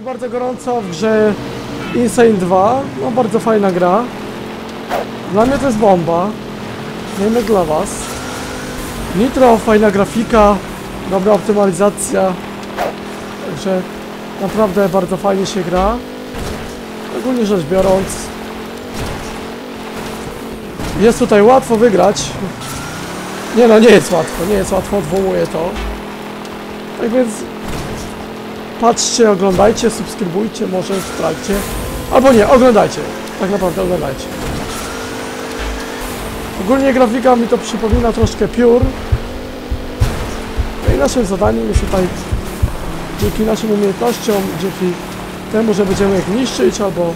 mi bardzo gorąco w grze Insane 2. No bardzo fajna gra. Dla mnie to jest bomba. Nie wiem dla was. Nitro, fajna grafika, dobra optymalizacja. Także naprawdę bardzo fajnie się gra. Ogólnie rzecz biorąc. Jest tutaj łatwo wygrać. Nie no, nie jest łatwo, nie jest łatwo, odwołuję to. Tak więc patrzcie, oglądajcie, subskrybujcie może w. Albo nie, oglądajcie. Tak naprawdę oglądajcie. Ogólnie grafika mi to przypomina troszkę Pure. No i naszym zadaniem jest tutaj dzięki naszym umiejętnościom, dzięki temu, że będziemy ich niszczyć albo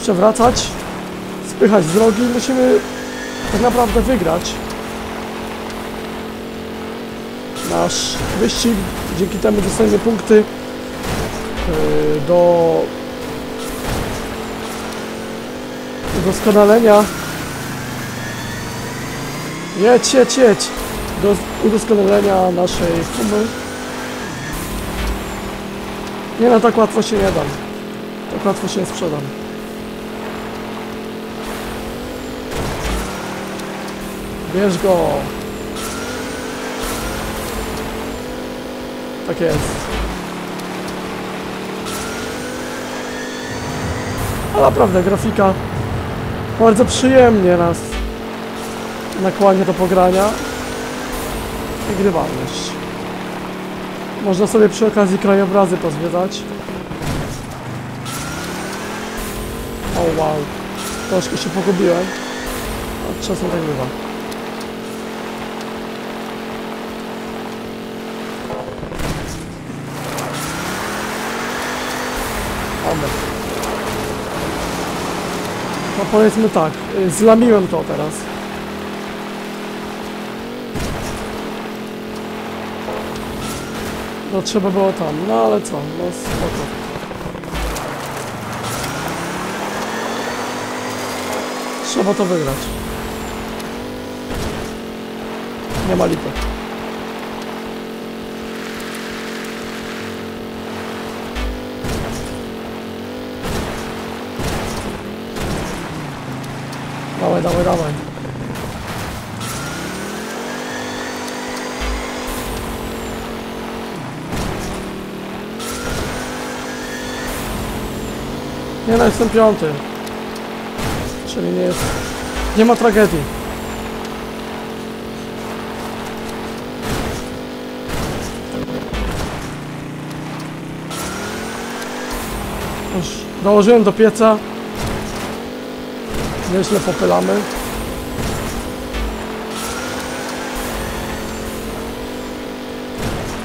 przewracać, spychać z drogi, musimy tak naprawdę wygrać nasz wyścig. Dzięki temu dostajemy punkty yy, do udoskonalenia. Jedź, jedź, jedź! Do udoskonalenia naszej fumy. Nie no, tak łatwo się nie dam. Tak łatwo się nie sprzedam. Bierz go! Tak jest. Ale naprawdę, grafika bardzo przyjemnie nas nakłania do pogrania. I grywalność. Można sobie przy okazji krajobrazy pozwiedzać. O wow. Troszkę się pogubiłem. A czasem tak bywa. No powiedzmy tak, y, zlamiłem to teraz. No trzeba było tam, no ale co, no spoko. Trzeba to wygrać. Nie ma lipy. Dawaj, dawaj, dawaj. Nie no, jestem piąty. Czyli nie jest... Nie ma tragedii. Już dołożyłem do pieca. Nieźle popylamy.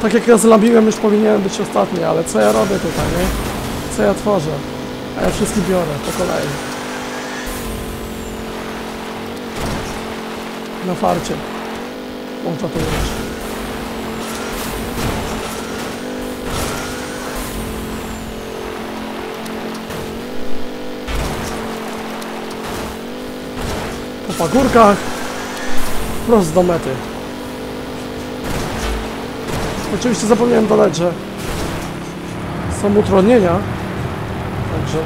Tak jak ja zlabiłem, już powinienem być ostatni, ale co ja robię tutaj, nie? Co ja tworzę? A ja wszystkich biorę po kolei. Na farcie. Można to użyć. Pagórkach. Wprost do mety. Oczywiście zapomniałem dodać, że są utrudnienia. Także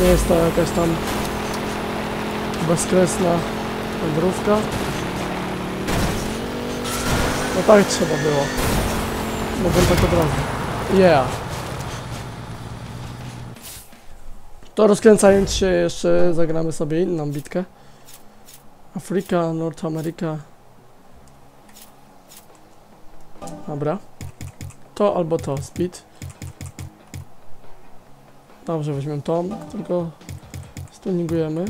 nie jest to jakaś tam bezkresna wędrówka. No tak trzeba było. Mogłem tak od razu. Yeah. To rozkręcając się jeszcze zagramy sobie inną bitkę. Afryka, North America. Dobra. To albo to, speed. Dobrze, weźmiemy tą, tylko stuningujemy.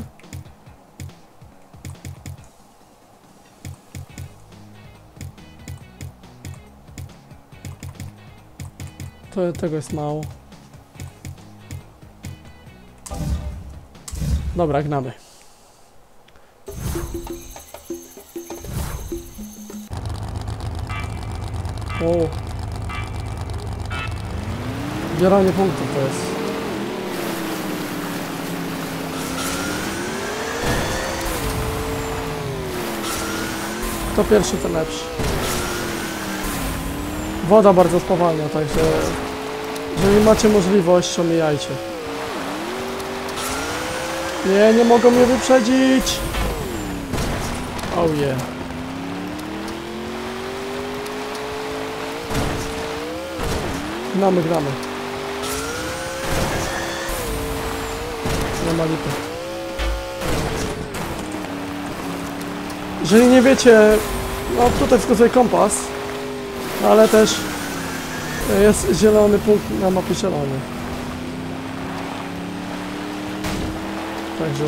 To tego jest mało. Dobra, gnamy. O. Zbieranie punktów to jest. To pierwszy, to lepszy. Woda bardzo spowalnia, także jeżeli macie możliwość, omijajcie. Nie, nie mogą mnie wyprzedzić! Oh yeah. Gnamy, gnamy. Nie ma lipy. Jeżeli nie wiecie, no tutaj wskazuje kompas, ale też jest zielony punkt na mapie zielony. Także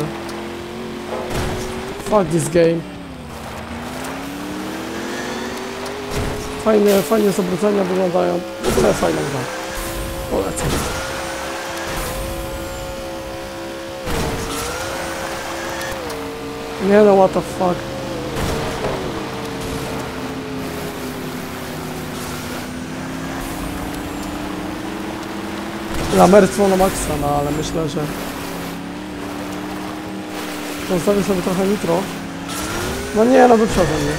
fuck this game. Fajne, fajnie z obrócenia wyglądają. W ogóle fajna gra. Polecam. Nie no, what the fuck. Lamerstwo na maksa, no ale myślę, że Zostawię sobie trochę nitro. No nie, no wyprzedzę mnie.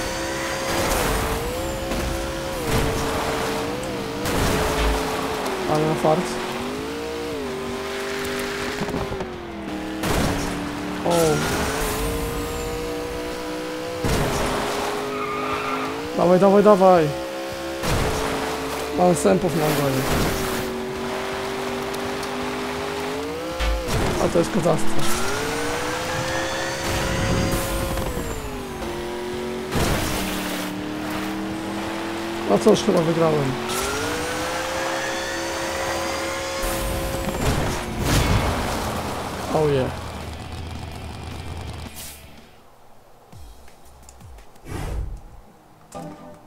Ale na fart. O. Dawaj, dawaj, dawaj. Mam sępów na głowie. A to jest kozactwo. No cóż, chyba wygrałem. Oh yeah.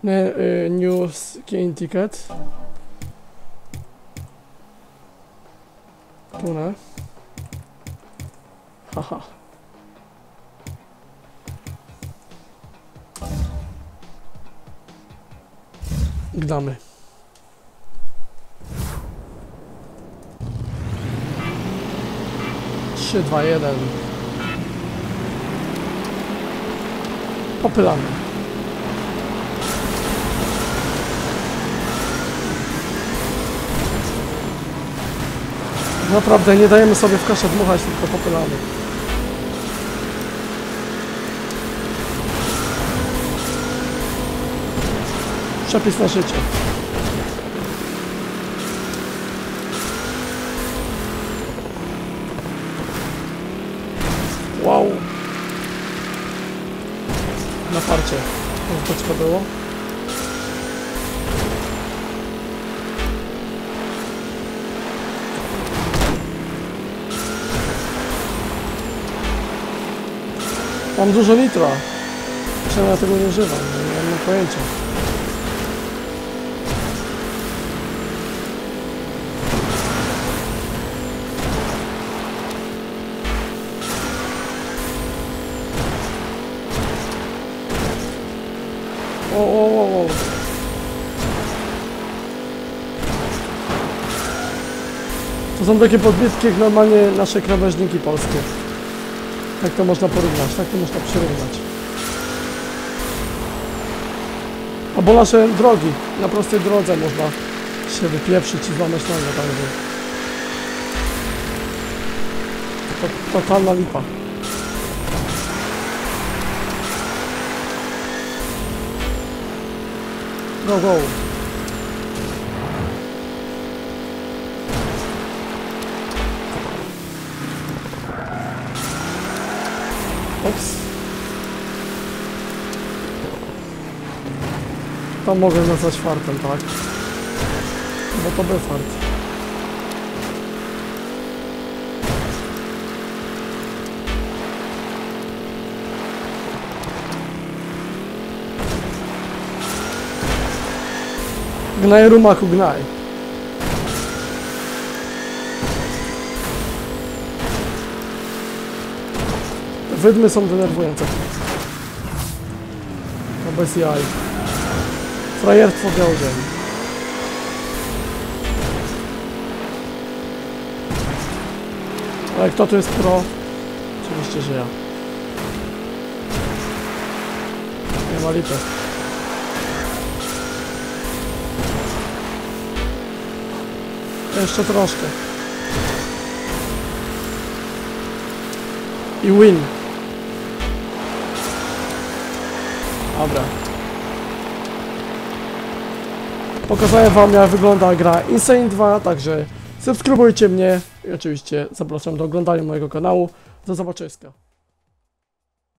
Nie, y, news gain ticket. Tu ne? Haha. Gnamy. Trzy, dwa, jeden. Popylamy. Naprawdę nie dajemy sobie w kaszę dmuchać, tylko popylamy. Przepis na życie. Wow. Na parcie. To co było? Mam dużo nitra. Czemu ja tego nie używam? Nie mam pojęcia. O, o, o, o. To są takie podbitki jak normalnie nasze krawężniki polskie. Tak to można porównać, tak to można przyrównać. Albo nasze drogi. Na prostej drodze można się wypieprzyć i złamać nogę, także. To, totalna lipa. Go, go. Ops. To mogę nazwać fartem, tak? Bo to był fart. Gnaj rumaku, gnaj. Wydmy są denerwujące. No bez jaj. Frajerstwo białym. Ale kto tu jest pro? Oczywiście, że ja. Nie ma lipy. Jeszcze troszkę. I win. Dobra. Pokazałem wam jak wygląda gra Insane 2, także subskrybujcie mnie i oczywiście zapraszam do oglądania mojego kanału. Do zobaczenia.